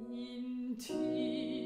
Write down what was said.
in tears.